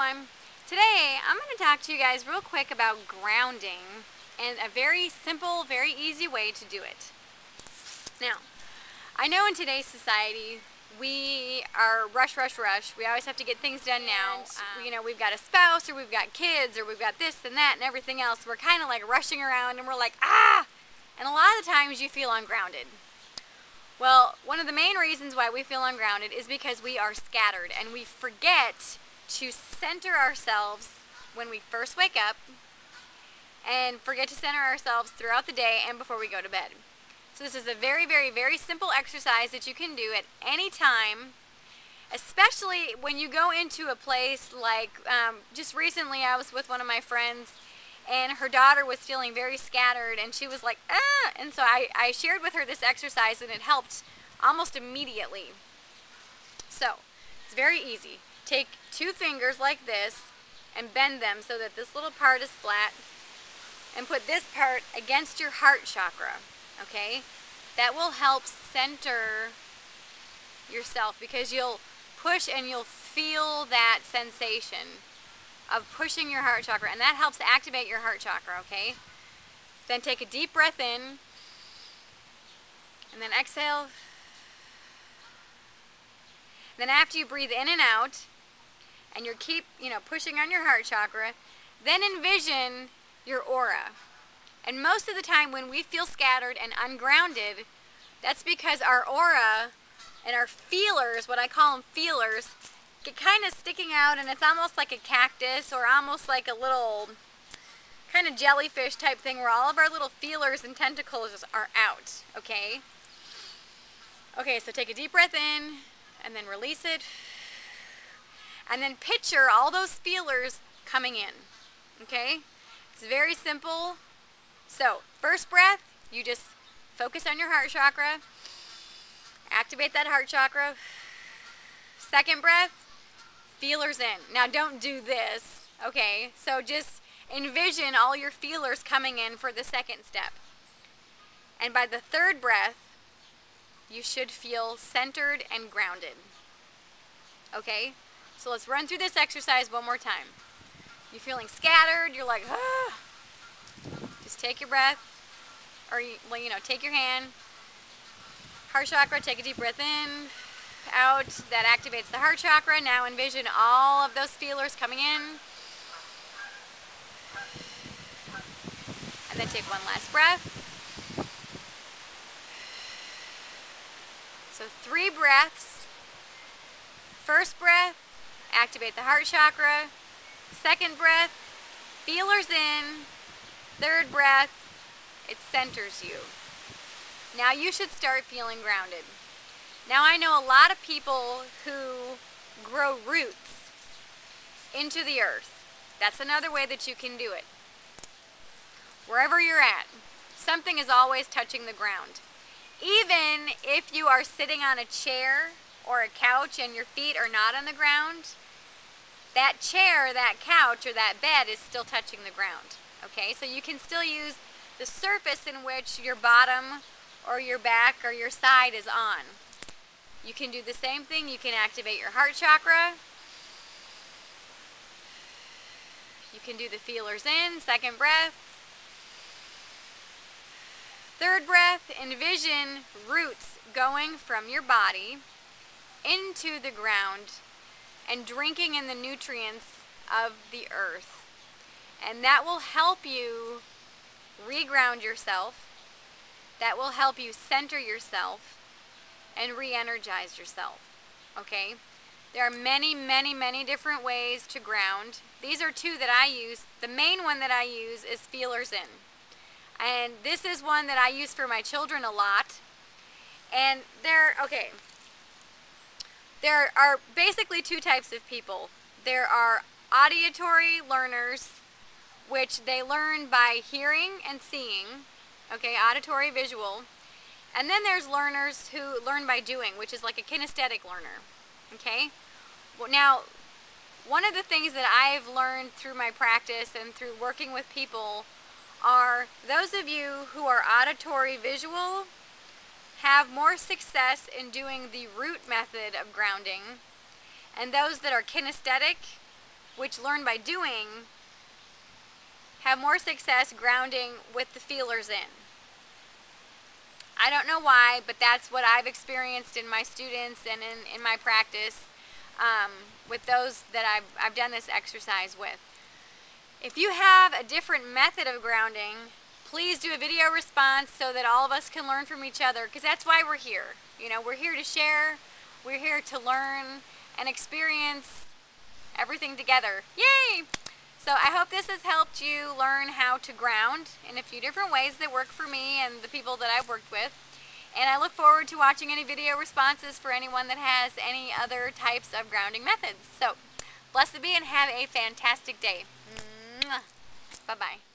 everyone. Today I'm going to talk to you guys real quick about grounding and a very simple, very easy way to do it. Now, I know in today's society we are rush, rush, rush. We always have to get things done now. Um, you know, we've got a spouse or we've got kids or we've got this and that and everything else. We're kind of like rushing around and we're like, ah! And a lot of the times you feel ungrounded. Well, one of the main reasons why we feel ungrounded is because we are scattered and we forget to center ourselves when we first wake up and forget to center ourselves throughout the day and before we go to bed. So this is a very, very, very simple exercise that you can do at any time, especially when you go into a place like, um, just recently I was with one of my friends and her daughter was feeling very scattered and she was like ah and so I, I shared with her this exercise and it helped almost immediately so it's very easy take two fingers like this and bend them so that this little part is flat and put this part against your heart chakra okay that will help center yourself because you'll push and you'll feel that sensation of pushing your heart chakra, and that helps activate your heart chakra, okay? Then take a deep breath in, and then exhale. Then after you breathe in and out, and you keep, you know, pushing on your heart chakra, then envision your aura. And most of the time when we feel scattered and ungrounded, that's because our aura and our feelers, what I call them feelers, get kind of sticking out and it's almost like a cactus or almost like a little kind of jellyfish type thing where all of our little feelers and tentacles are out, okay? Okay, so take a deep breath in and then release it. And then picture all those feelers coming in, okay? It's very simple. So, first breath, you just focus on your heart chakra. Activate that heart chakra. Second breath, feelers in. Now don't do this, okay? So just envision all your feelers coming in for the second step. And by the third breath, you should feel centered and grounded. Okay? So let's run through this exercise one more time. You're feeling scattered, you're like, ah. Just take your breath, or, well, you know, take your hand, heart chakra, take a deep breath in, out that activates the heart chakra. Now envision all of those feelers coming in. And then take one last breath. So three breaths. First breath, activate the heart chakra. Second breath, feelers in. Third breath, it centers you. Now you should start feeling grounded. Now I know a lot of people who grow roots into the earth. That's another way that you can do it. Wherever you're at, something is always touching the ground. Even if you are sitting on a chair or a couch and your feet are not on the ground, that chair, that couch, or that bed is still touching the ground. Okay, so you can still use the surface in which your bottom or your back or your side is on. You can do the same thing. You can activate your heart chakra. You can do the feelers in, second breath. Third breath, envision roots going from your body into the ground and drinking in the nutrients of the earth. And that will help you reground yourself. That will help you center yourself and re-energize yourself. Okay? There are many, many, many different ways to ground. These are two that I use. The main one that I use is feelers in. And this is one that I use for my children a lot. And there, okay, there are basically two types of people. There are auditory learners, which they learn by hearing and seeing, okay, auditory visual. And then there's learners who learn by doing, which is like a kinesthetic learner. Okay? Well, now, one of the things that I've learned through my practice and through working with people are those of you who are auditory visual have more success in doing the root method of grounding and those that are kinesthetic which learn by doing, have more success grounding with the feelers in. I don't know why, but that's what I've experienced in my students and in, in my practice um, with those that I've, I've done this exercise with. If you have a different method of grounding, please do a video response so that all of us can learn from each other because that's why we're here. You know, we're here to share, we're here to learn and experience everything together. Yay! So I hope this has helped you learn how to ground in a few different ways that work for me and the people that I've worked with. And I look forward to watching any video responses for anyone that has any other types of grounding methods. So, blessed be and have a fantastic day. Bye-bye.